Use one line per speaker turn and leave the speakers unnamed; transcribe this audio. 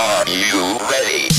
Are you ready?